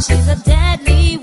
she's a deadly